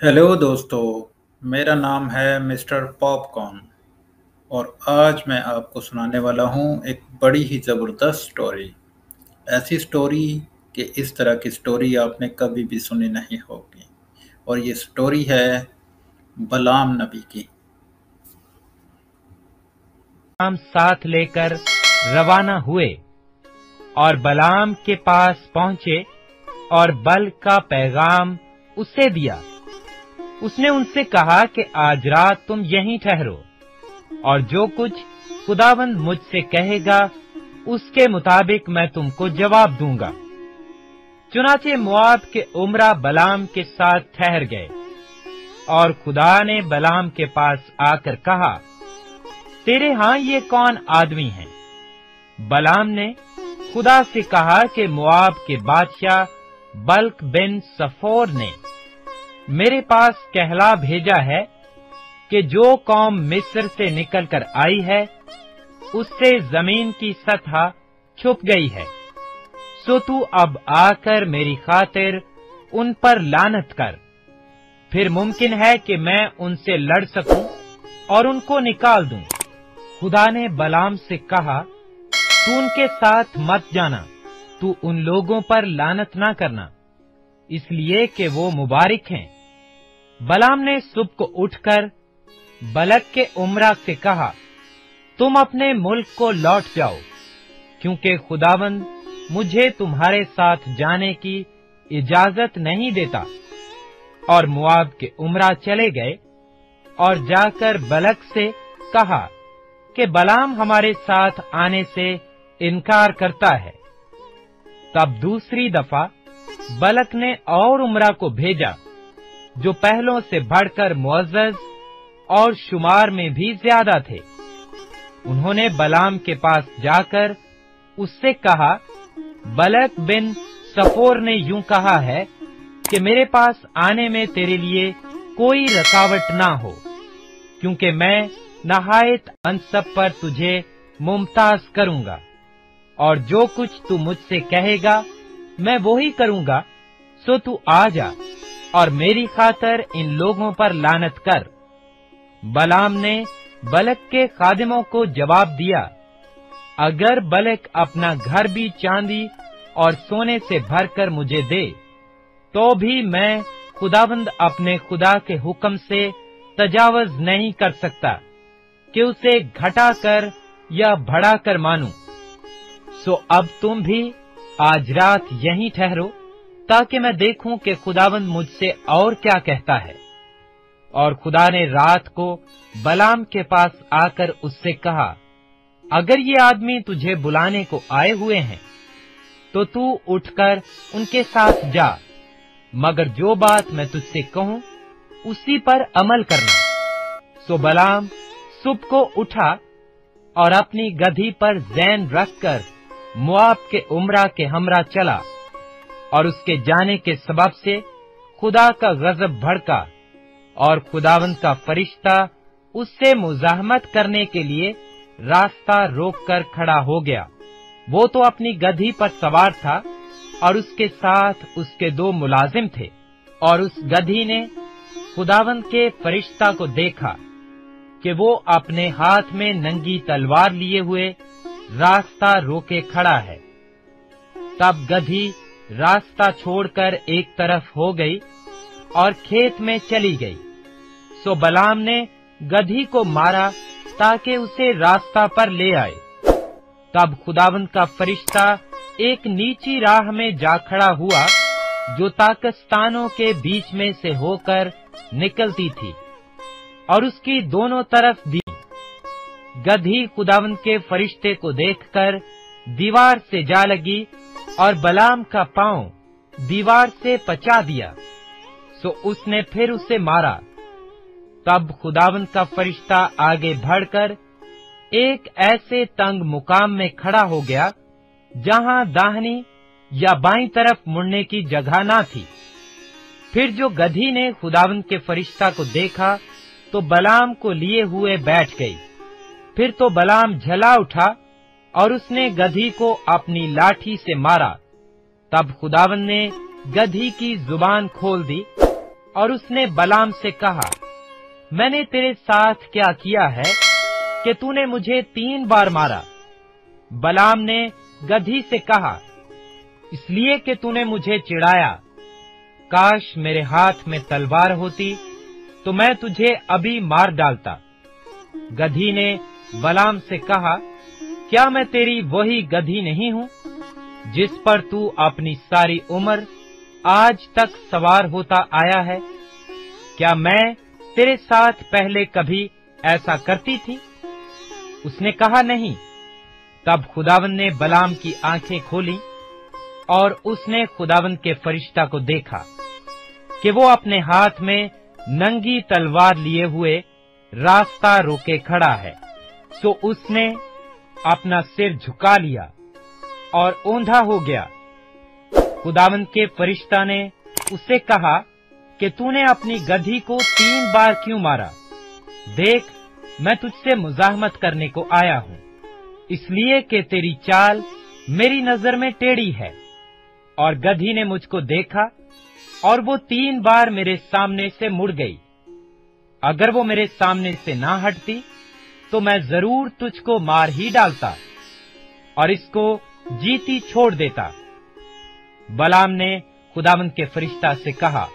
Hello दोस्तों, मेरा नाम है मिस्टर पॉपकॉर्न और आज मैं आपको सुनाने वाला हूँ एक बड़ी ही ज़बरदस्त स्टोरी ऐसी स्टोरी कि इस तरह की स्टोरी आपने कभी भी सुनी नहीं होगी। और ये स्टोरी है बलाम नबी की। बलाम साथ लेकर रवाना हुए और बलाम के पास पहुँचे और बल का पैगाम उसे दिया। उसने उनसे कहा कि आज रात तुम यहीं ठहरो, और जो कुछ खुदाबंद मुझसे कहेगा, उसके मुताबिक मैं तुमको जवाब दूँगा। चुनाचे मुआब के उमरा बलाम के साथ ठहर गए, और खुदा ने बलाम के पास आकर कहा, तेरे हाँ ये कौन आदमी है? बलाम ने खुदा से कहा कि मुआब के बादशाह बल्क बिन सफोर ने मेरे पास कहला भेजा है कि जो कौम मिस्र से निकलकर आई है, उससे ज़मीन की सतह छुप गई है। सो तू अब आकर मेरी खातिर उन पर लानत कर। फिर मुमकिन है कि मैं उनसे लड़ सकूँ और उनको निकाल दूँ। खुदा ने बलाम से कहा, तू उनके साथ मत जाना। तू उन लोगों पर लानत ना करना। इसलिए कि वो मुबारक हैं। बलाम ने सुब को उठकर बलक के उमरा से कहा, तुम अपने मुल्क को लौट जाओ, क्योंकि खुदावंद मुझे तुम्हारे साथ जाने की इजाज़त नहीं देता। और मुआब के उमरा चले गए और जाकर बलक से कहा कि बलाम हमारे साथ आने से इनकार करता है। तब दूसरी दफ़ा बलक ने और उमरा को भेजा जो पहलों से बढ़कर मुआजज और शुमार में भी ज़्यादा थे। उन्होंने बलाम के पास जाकर उससे कहा, बलक बिन सफोर ने यूँ कहा है कि मेरे पास आने में तेरे लिए कोई रकावट ना हो, क्योंकि मैं नहायत अनसब पर तुझे मुमताज़ करूँगा और जो कुछ तू मुझसे कहेगा, मैं वो ही करूँगा, सो तू आ जा। और मेरी खातर इन लोगों पर लानत कर बलाम ने बलक के खादिमों को जवाब दिया, अगर बलक अपना घर भी चांदी और सोने से भरकर मुझे दे तो भी मैं खुदाबंद अपने खुदा के हुक्म से तजावज नहीं कर सकता, कि उसे घटाकर या बढ़ाकर मानूं। सो अब तुम भी आज रात यहीं ठहरो ताकि मैं देखूँ कि खुदावंद मुझसे और क्या कहता है। और खुदा ने रात को बलाम के पास आकर उससे कहा, अगर ये आदमी तुझे बुलाने को आए हुए हैं तो तू उठकर उनके साथ जा, मगर जो बात मैं तुझसे कहूँ, उसी पर अमल करना। सो बलाम सुब को उठा और अपनी गधी पर जैन रखकर मुआब के उमरा के हमरा चला। और उसके जाने के सबब से खुदा का गजब भड़का और खुदावंत का फरिश्ता उससे मुजाहमत करने के लिए रास्ता रोककर खड़ा हो गया। वो तो अपनी गधी पर सवार था और उसके साथ उसके दो मुलाजिम थे और उस गधी ने खुदावंत के फरिश्ता को देखा कि वो अपने हाथ में नंगी तलवार लिए हुए रास्ता रोके खड़ा है। तब गधी रास्ता छोड़कर एक तरफ़ हो गई और खेत में चली गई। सो बलाम ने गधी को मारा ताकि उसे रास्ता पर ले आए। तब खुदावंत का फरिश्ता एक नीची राह में जा खड़ा हुआ जो ताकस्तानों के बीच में से होकर निकलती थी और उसकी दोनों तरफ़ दी। गधी खुदावंत के फरिश्ते को देखकर दीवार से जा लगी और बलाम का पाँव दीवार से पचा दिया। सो उसने फिर उसे मारा। तब खुदावन का फरिश्ता आगे बढ़कर एक ऐसे तंग मुकाम में खड़ा हो गया, जहाँ दाहनी या बाई तरफ़ मुड़ने की जगह ना थी। फिर जो गधी ने खुदावन के फरिश्ता को देखा तो बलाम को लिए हुए बैठ गई। फिर तो बलाम झला उठा और उसने गधी को अपनी लाठी से मारा। तब खुदावन ने गधी की ज़ुबान खोल दी और उसने बलाम से कहा, मैंने तेरे साथ क्या किया है कि तूने मुझे तीन बार मारा? बलाम ने गधी से कहा, इसलिए कि तूने मुझे चिढ़ाया। काश मेरे हाथ में तलवार होती तो मैं तुझे अभी मार डालता। गधी ने बलाम से कहा क्या मैं तेरी वही गधी नहीं हूँ, जिस पर तू अपनी सारी उम्र आज तक सवार होता आया है? क्या मैं तेरे साथ पहले कभी ऐसा करती थी? उसने कहा, नहीं। तब खुदावन ने बलाम की आँखें खोली और उसने खुदावन के फरिश्ता को देखा कि वो अपने हाथ में नंगी तलवार लिए हुए रास्ता रोके खड़ा है। सो उसने अपना सिर झुका लिया और ओंधा हो गया। खुदावन के फरिश्ता ने उससे कहा कि तूने अपनी गधी को तीन बार क्यों मारा? देख, मैं तुझसे मुजाहमत करने को आया हूँ। इसलिए कि तेरी चाल मेरी नज़र में टेढ़ी है। और गधी ने मुझको देखा और वो तीन बार मेरे सामने से मुड़ गई। अगर वो मेरे सामने से ना हटती तो मैं ज़रूर तुझको मार ही डालता और इसको जीती छोड़ देता। बलाम ने खुदावंत के फरिश्ता से कहा,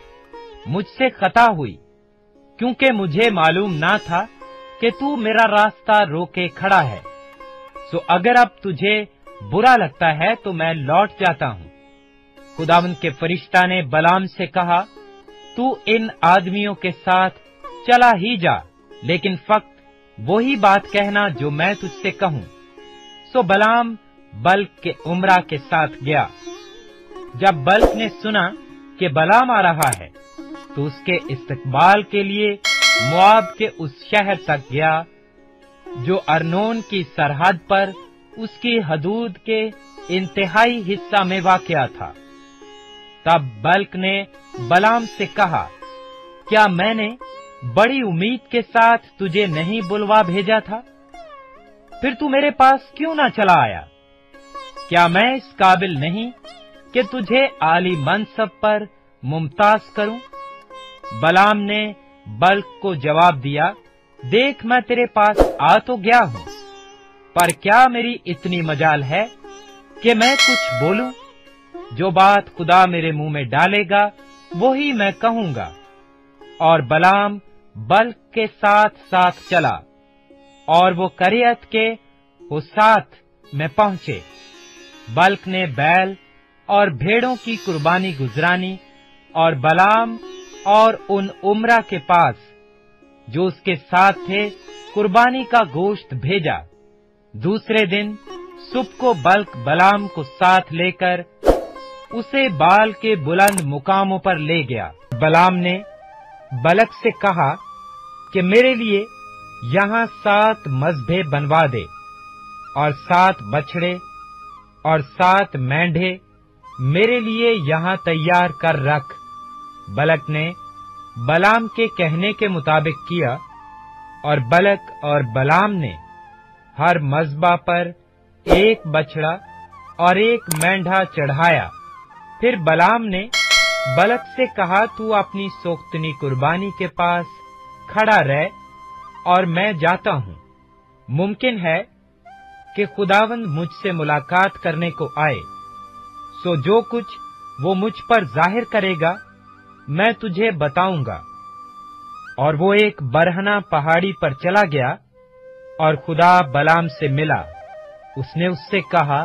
मुझसे खता हुई, क्योंकि मुझे मालूम ना था कि तू मेरा रास्ता रोके खड़ा है। सो अगर अब तुझे बुरा लगता है तो मैं लौट जाता हूँ। खुदावंत के फरिश्ता ने बलाम से कहा, तू इन आदमियों के साथ चला ही जा, लेकिन फक्त वही बात कहना जो मैं तुझसे कहूँ। सो बलाम बल्क के उमरा के साथ गया। जब बल्क ने सुना कि बलाम आ रहा है तो उसके इस्तकबाल के लिए मुआब के उस शहर तक गया, जो अरनोन की सरहद पर उसकी हदूद के इंतहाई हिस्सा में वाकया था। तब बल्क ने बलाम से कहा, क्या मैंने बड़ी उम्मीद के साथ तुझे नहीं बुलवा भेजा था। फिर तू मेरे पास क्यों ना चला आया? क्या मैं इस काबिल नहीं कि तुझे आली मनसब पर मुमताज़ करूँ? बलाम ने बल्क को जवाब दिया, देख मैं तेरे पास आ तो गया हूँ, पर क्या मेरी इतनी मजाल है कि मैं कुछ बोलूँ? जो बात खुदा मेरे मुँह में डालेगा वो ही मैं कहूँगा। और बलाम बल्क के साथ साथ चला और वो करियत के साथ में पहुँचे। बल्क ने बैल और भेड़ों की कुर्बानी गुजरानी और बलाम और उन उमरा के पास, जो उसके साथ थे, कुर्बानी का गोश्त भेजा। दूसरे दिन सुब को बल्क बलाम को साथ लेकर उसे बाल के बुलंद मुकामों पर ले गया। बलाम ने बलक से कहा कि मेरे लिए यहाँ सात मजबे बनवा दे, और सात बछड़े और सात मेंढे मेरे लिए यहाँ तैयार कर रख। बलक ने बलाम के कहने के मुताबिक किया, और बलक और बलाम ने हर मजबा पर एक बछड़ा और एक मेंढा चढ़ाया। फिर बलाम ने बलक से कहा, तू अपनी सोख्तनी कुर्बानी के पास खड़ा रह और मैं जाता हूँ। मुमकिन है कि खुदावंद मुझसे मुलाकात करने को आए। सो जो कुछ वो मुझ पर ज़ाहिर करेगा, मैं तुझे बताऊँगा। और वो एक बरहना पहाड़ी पर चला गया और खुदा बलाम से मिला। उसने उससे कहा,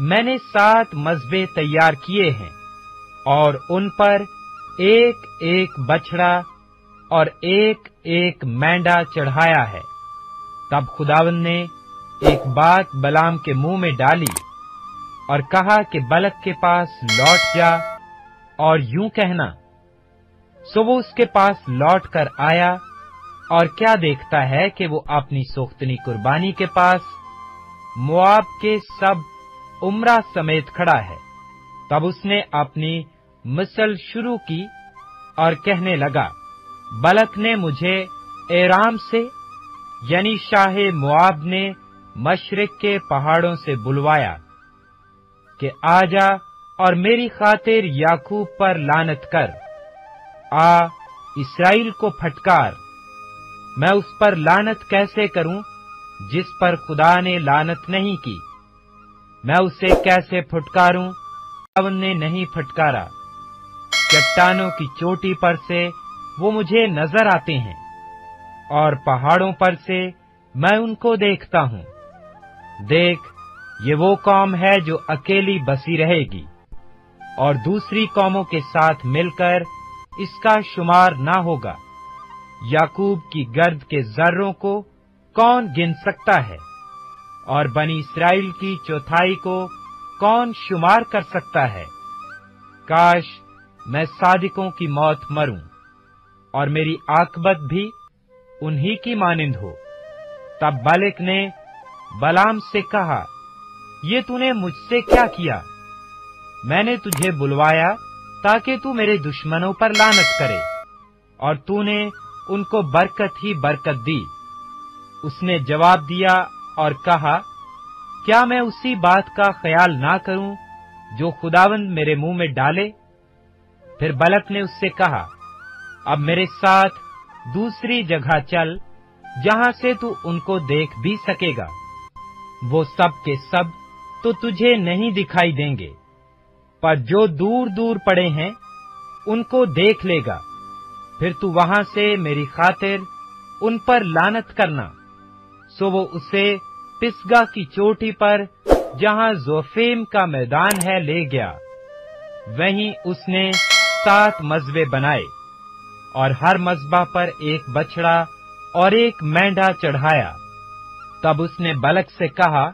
मैंने सात मजबे तैयार किए हैं और उन पर एक एक बछड़ा और एक एक मैंडा चढ़ाया है। तब खुदावन ने एक बात बलाम के मुँह में डाली और कहा कि बलक के पास लौट जा और यूँ कहना, सो वो उसके पास लौट कर आया और क्या देखता है कि वो अपनी सोख्तनी कुर्बानी के पास मुआब के सब उमरा समेत खड़ा है। तब उसने अपनी मिसल शुरू की और कहने लगा बलक ने मुझे एराम से, यानी शाह मुआब ने मशरक के पहाड़ों से बुलवाया कि आजा और मेरी खातिर याकूब पर लानत कर। आ, इसराइल को फटकार। मैं उस पर लानत कैसे करूँ जिस पर खुदा ने लानत नहीं की? मैं उसे कैसे फटकारूं? ने नहीं फटकारा। चट्टानों की चोटी पर से वो मुझे नज़र आते हैं और पहाड़ों पर से मैं उनको देखता हूँ। देख, ये वो कौम है जो अकेली बसी रहेगी और दूसरी कौमों के साथ मिलकर इसका शुमार ना होगा। याकूब की गर्द के जर्रों को कौन गिन सकता है और बनी इसराइल की चौथाई को कौन शुमार कर सकता है? काश मैं सादिकों की मौत मरूं। और मेरी आकबत भी उन्हीं की मानिंद हो। तब बालिक ने बलाम से कहा, ये तूने मुझसे क्या किया? मैंने तुझे बुलवाया ताकि तू मेरे दुश्मनों पर लानत करे, और तूने उनको बरकत ही बरकत दी। उसने जवाब दिया और कहा, क्या मैं उसी बात का ख्याल ना करूँ जो खुदावंद मेरे मुँह में डाले? फिर बलक ने उससे कहा अब मेरे साथ दूसरी जगह चल, जहाँ से तू उनको देख भी सकेगा। वो सब के सब तो तुझे नहीं दिखाई देंगे, पर जो दूर दूर पड़े हैं, उनको देख लेगा। फिर तू वहाँ से मेरी खातिर उन पर लानत करना। सो वो उसे पिसगा की चोटी पर, जहाँ जोफेम का मैदान है, ले गया। वहीं उसने सात मजबे बनाए। और हर मजबा पर एक बछड़ा और एक मेंढा चढ़ाया। तब उसने बलक से कहा,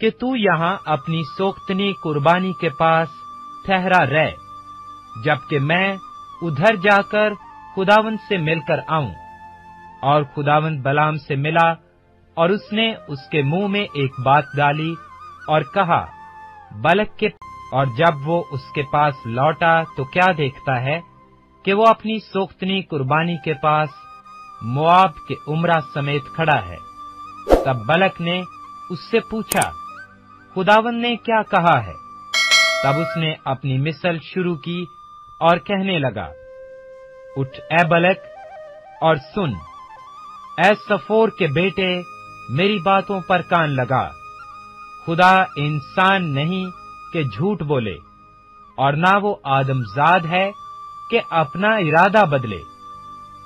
कि तू यहाँ अपनी सोख्तनी कुर्बानी के पास ठहरा रह, जबकि मैं उधर जाकर खुदावंत से मिलकर आऊँ। और खुदावंत बलाम से मिला और उसने उसके मुँह में एक बात डाली और कहा बलक के और जब वो उसके पास लौटा तो क्या देखता है? कि वो अपनी सोख्तनी कुर्बानी के पास मुआब के उमरा समेत खड़ा है। तब बलक ने उससे पूछा, खुदावन ने क्या कहा है? तब उसने अपनी मिसल शुरू की और कहने लगा, उठ ए बलक और सुन। ए सफोर के बेटे, मेरी बातों पर कान लगा। खुदा इंसान नहीं कि झूठ बोले, और ना वो आदमजाद है कि अपना इरादा बदले।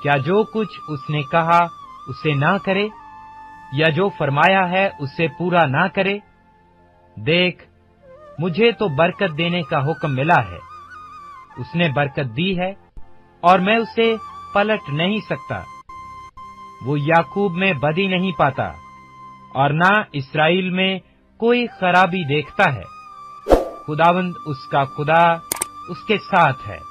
क्या जो कुछ उसने कहा, उसे ना करे? या जो फरमाया है, उसे पूरा ना करे? देख, मुझे तो बरकत देने का हुक्म मिला है। उसने बरकत दी है, और मैं उसे पलट नहीं सकता। वो याकूब में बदी नहीं पाता, और ना इसराइल में कोई खराबी देखता है। खुदावंद उसका खुदा, उसके साथ है।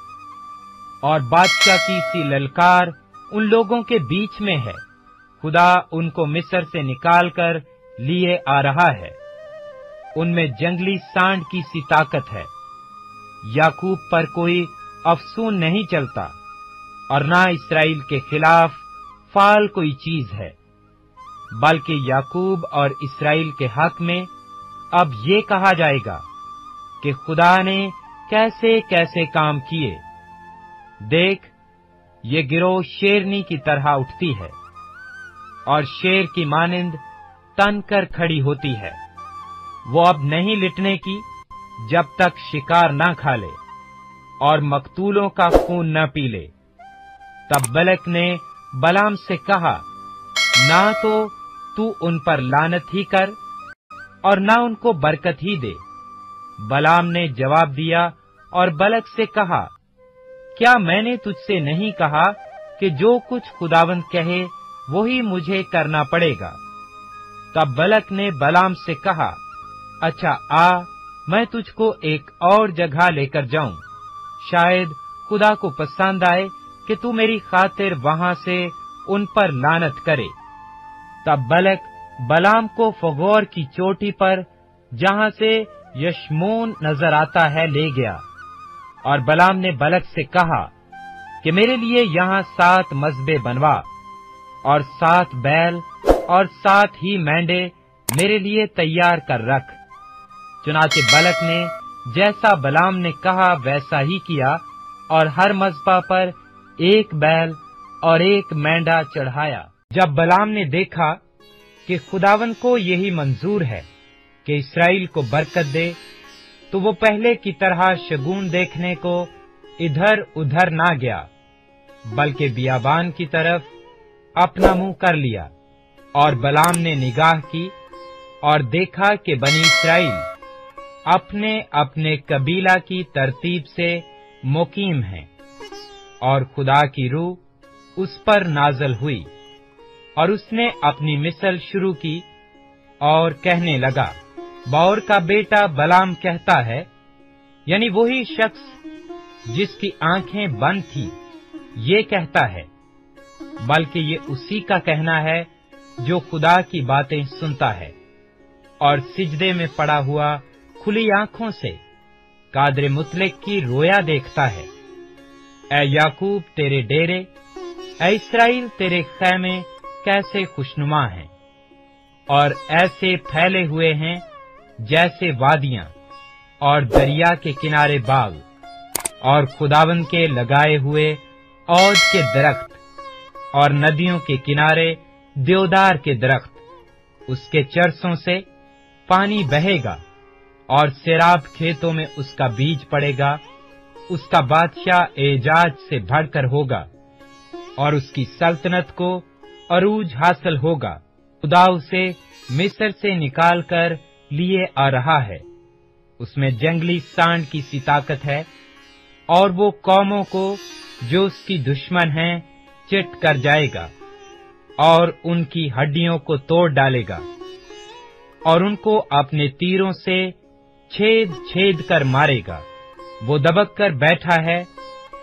और बादशाह की सी ललकार उन लोगों के बीच में है। खुदा उनको मिस्र से निकालकर लिए आ रहा है। उनमें जंगली सांड की सी ताकत है। याकूब पर कोई अफसून नहीं चलता और ना इसराइल के खिलाफ फाल कोई चीज़ है। बल्कि याकूब और इसराइल के हक में अब ये कहा जाएगा कि खुदा ने कैसे कैसे काम किए। देख, ये गिरोह शेरनी की तरह उठती है, और शेर की मानिंद तन कर खड़ी होती है। वो अब नहीं लिटने की, जब तक शिकार ना खा ले, और मकतूलों का खून न पी ले। तब बलक ने बलाम से कहा, ना तो तू उन पर लानत ही कर, और ना उनको बरकत ही दे। बलाम ने जवाब दिया, और बलक से कहा क्या मैंने तुझसे नहीं कहा कि जो कुछ खुदावंत कहे, वही मुझे करना पड़ेगा? तब बलक ने बलाम से कहा अच्छा आ, मैं तुझको एक और जगह लेकर जाऊँ। शायद खुदा को पसंद आए कि तू मेरी खातिर वहाँ से उन पर लानत करे। तब बलक बलाम को फगोर की चोटी पर, जहाँ से यशमोन नज़र आता है, ले गया। और बलाम ने बलक से कहा कि मेरे लिए यहाँ सात मजबे बनवा और सात बैल और सात ही मैंडे मेरे लिए तैयार कर रख। चुनाचे बलक ने जैसा बलाम ने कहा वैसा ही किया और हर मजबा पर एक बैल और एक मेंढा चढ़ाया। जब बलाम ने देखा कि खुदावन को यही मंजूर है कि इसराइल को बरकत दे तो वो पहले की तरह शगुन देखने को इधर उधर ना गया, बल्कि बियाबान की तरफ़ अपना मुँह कर लिया और बलाम ने निगाह की और देखा कि बनी इसराइल अपने अपने कबीला की तरतीब से मुकीम हैं और खुदा की रूह उस पर नाजल हुई और उसने अपनी मिसल शुरू की और कहने लगा बौर का बेटा बलाम कहता है, यानी वही शख्स जिसकी आँखें बंद थी, ये कहता है, बल्कि ये उसी का कहना है जो खुदा की बातें सुनता है और सिजदे में पड़ा हुआ खुली आँखों से कादर मुतलिक की रोया देखता है। ए याकूब, तेरे डेरे, ए इसराइल, तेरे खैमे कैसे खुशनुमा हैं और ऐसे फैले हुए हैं जैसे वादियाँ और दरिया के किनारे बाग और खुदावन के लगाए हुए औद के दरख्त और नदियों के किनारे देवदार के दरख्त, उसके चरसों से पानी बहेगा और सेराब खेतों में उसका बीज पड़ेगा, उसका बादशाह एजाज से भरकर होगा और उसकी सल्तनत को अरूज हासिल होगा। खुदा उसे मिस्र से निकालकर लिए आ रहा है। उसमें जंगली सांड की सी ताकत है और वो कौमों को, जो उसकी दुश्मन है, चिट कर जाएगा और उनकी हड्डियों को तोड़ डालेगा और उनको अपने तीरों से छेद छेद कर मारेगा। वो दबक कर बैठा है,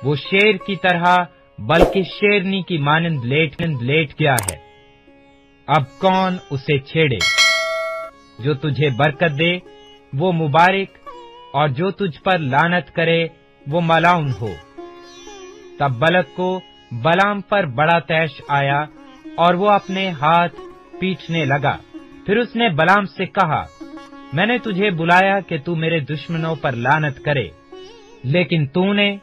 वो शेर की तरह, बल्कि शेरनी की मानंद लेट लेट गया है। अब कौन उसे छेड़े? जो तुझे बरकत दे, वो मुबारक, और जो तुझ पर लानत करे, वो मलाउन हो। तब बलक को बलाम पर बड़ा तैश आया, और वो अपने हाथ पीटने लगा। फिर उसने बलाम से कहा, मैंने तुझे बुलाया कि तू मेरे दुश्मनों पर लानत करे, लेकिन तूने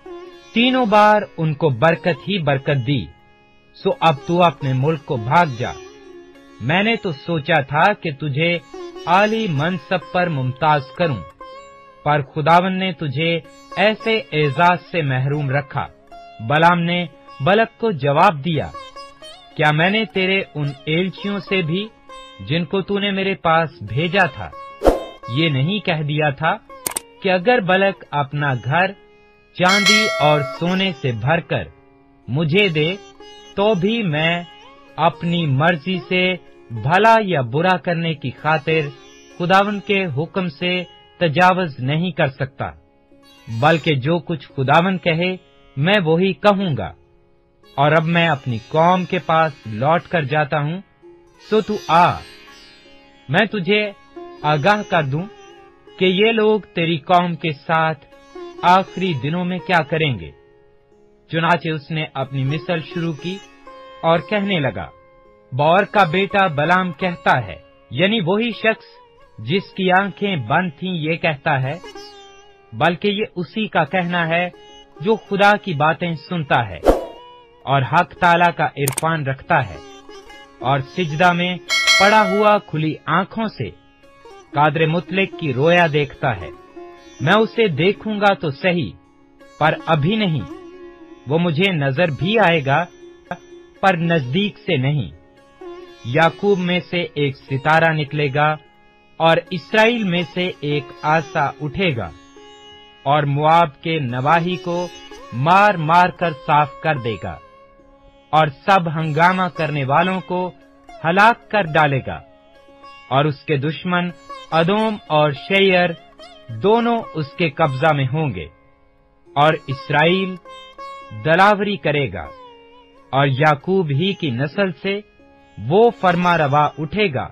तीनों बार उनको बरकत ही बरकत दी। सो अब तू अपने मुल्क को भाग जा। मैंने तो सोचा था कि तुझे आली मनसब पर मुमताज़ करूँ, पर खुदावन ने तुझे ऐसे एजाज से महरूम रखा। बलाम ने बलक को जवाब दिया, क्या मैंने तेरे उन एलचियों से भी, जिनको तूने मेरे पास भेजा था, ये नहीं कह दिया था कि अगर बलक अपना घर चांदी और सोने से भरकर मुझे दे तो भी मैं अपनी मर्ज़ी से भला या बुरा करने की खातिर खुदावन के हुक्म से तजावज नहीं कर सकता। बल्कि जो कुछ खुदावन कहे, मैं वही कहूँगा। और अब मैं अपनी कौम के पास लौट कर जाता हूँ सो तू आ। मैं तुझे आगाह कर दूँ कि ये लोग तेरी कौम के साथ आखिरी दिनों में क्या करेंगे। चुनाचे उसने अपनी मिसल शुरू की और कहने लगा, बौर का बेटा बलाम कहता है, यानी वही शख्स जिसकी आँखें बंद थीं ये कहता है, बल्कि ये उसी का कहना है जो खुदा की बातें सुनता है और हक ताला का इरफान रखता है और सिजदा में पड़ा हुआ खुली आँखों से कादर मुतलिक की रोया देखता है। मैं उसे देखूँगा तो सही, पर अभी नहीं, वो मुझे नज़र भी आएगा पर नज़दीक से नहीं। याकूब में से एक सितारा निकलेगा और इसराइल में से एक आशा उठेगा और मुआब के नवाही को मार मार कर साफ़ कर देगा और सब हंगामा करने वालों को हलाक कर डालेगा और उसके दुश्मन अदोम और शेयर दोनों उसके कब्जा में होंगे और इसराइल दलावरी करेगा। और याकूब ही की नस्ल से वो फरमा रवा उठेगा,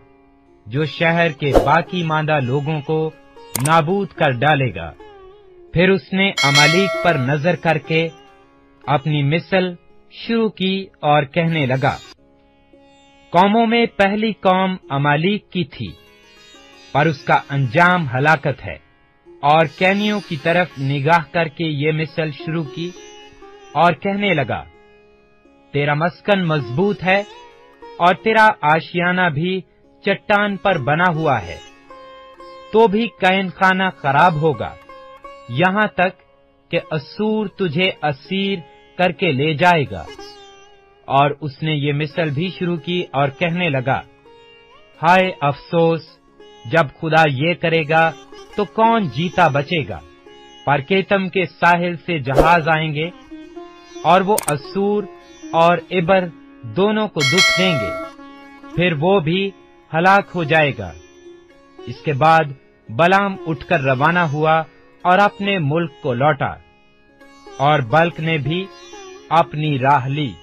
जो शहर के बाकी मांदा लोगों को नाबूद कर डालेगा। फिर उसने अमालिक पर नज़र करके अपनी मिसल शुरू की और कहने लगा, कौमों में पहली कौम अमालिक की थी, पर उसका अंजाम हलाकत है। और कैनियों की तरफ़ निगाह करके ये मिसल शुरू की और कहने लगा तेरा मस्कन मज़बूत है और तेरा आशियाना भी चट्टान पर बना हुआ है। तो भी कैन खाना खराब होगा। यहाँ तक कि असूर तुझे असीर करके ले जाएगा। और उसने ये मिसल भी शुरू की और कहने लगा, हाय अफसोस, जब खुदा ये करेगा तो कौन जीता बचेगा? परकेतम के साहिल से जहाज़ आएँगे और वो असूर और इबर दोनों को दुख देंगे। फिर वो भी हलाक हो जाएगा। इसके बाद बलाम उठकर रवाना हुआ और अपने मुल्क को लौटा और बल्क ने भी अपनी राह ली।